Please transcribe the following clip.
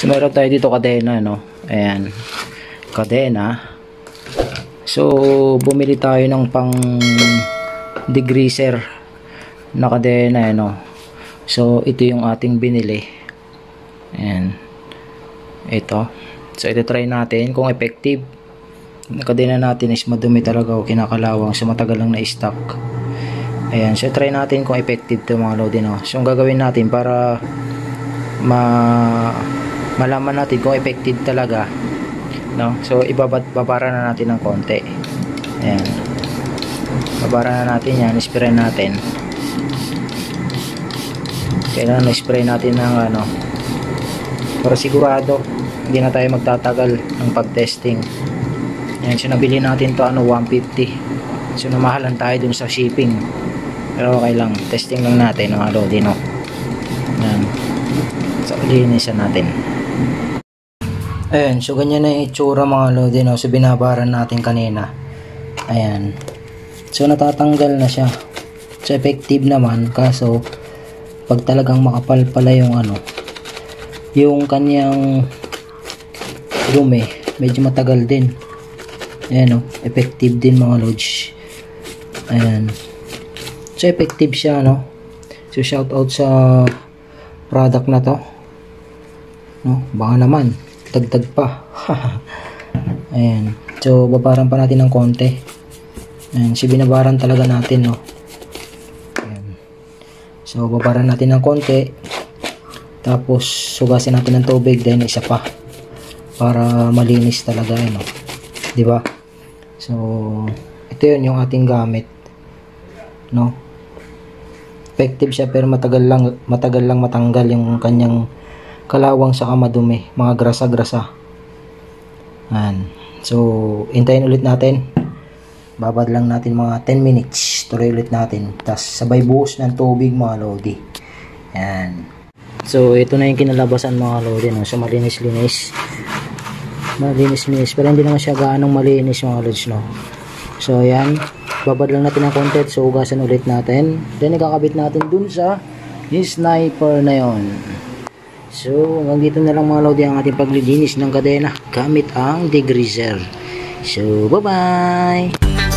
So meron tayo dito kadena no. Ayan. Kadena. So bumili tayo ng pang degreaser na kadena no. So ito yung ating binili. Ayan. Ito. So ito try natin kung effective. Yung kadena natin is madumi talaga o kinakalawang so matagal lang na stock. Ayan, so try natin kung effective to mga lodi no. So ang gagawin natin para ma malaman natin kung effective talaga no. So ibabad babara na natin ng konti. Ayan. Babara na natin 'yan, spray natin. Kailangan na-spray natin ng ano para sigurado hindi na tayo magtatagal ng pag-testing. Ayan, so nabili natin to ano 150. So namahalan tayo dun sa shipping. Pero okay lang, testing lang natin mga lodi no. Ayan. So linisan natin. Ayan, so ganyan na yung itsura mga lodi no. So binabaran natin kanina. Ayan. So natatanggal na siya. So effective naman kaso pag talagang makapal pala yung ano yung kanyang dumi medyo matagal din ayan o, effective din mga lodge ayan so effective siya no so shout out sa product na to no? Baka naman. Dagdag pa. Ayan. So babaran pa natin ng konti. Ayan. So binabaran talaga natin no? Ayan. So babaran natin ng konti. Tapos sugasin natin ng tubig. Then isa pa. Para malinis talaga yun no? ba? So ito yun yung ating gamit. No? Effective siya pero matagal lang matagal lang matanggal yung kanyang kalawang sa madumi mga grasa grasa Ayan. so hintayin ulit natin. Babad lang natin mga 10 minutes. Tuloy ulit natin. Tas sabay buhos ng tubig mga lodi. Yan so ito na yung kinalabasan mga lodi no? so malinis linis malinis linis pero hindi naman siya gaanong malinis mga lods no? So yan babad lang natin ng konti so ugasan ulit natin. Then ikakabit natin dun sa sniper na yon so hanggang dito na lang mga lodi ang ating paglilinis ng kadena gamit ang degreaser. So bye bye